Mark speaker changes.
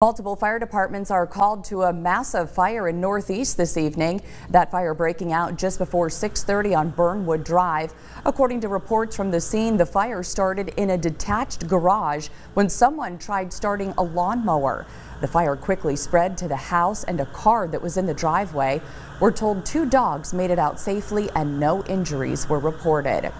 Speaker 1: Multiple fire departments are called to a massive fire in North East this evening. That fire breaking out just before 630 on Burnwood Drive. According to reports from the scene, the fire started in a detached garage when someone tried starting a lawnmower. The fire quickly spread to the house and a car that was in the driveway. We're told two dogs made it out safely and no injuries were reported.